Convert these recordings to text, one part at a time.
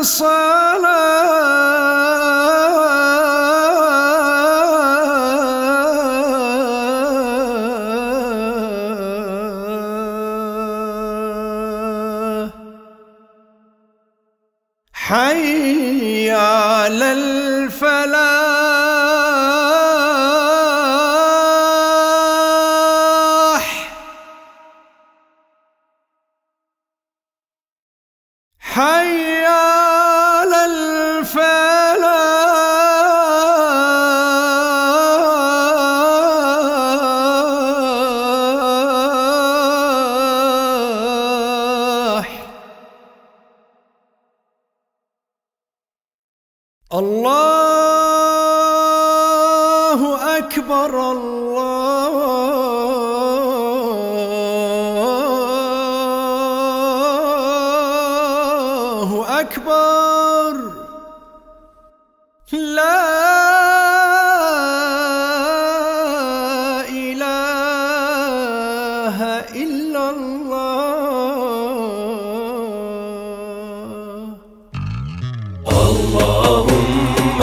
الصلاة. حي على الفلاح. حي الله أكبر الله أكبر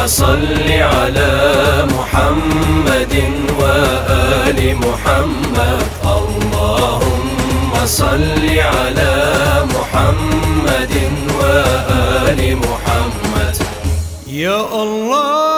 اللهم صل على محمد وآل محمد. اللهم صل على محمد وآل محمد. يا الله.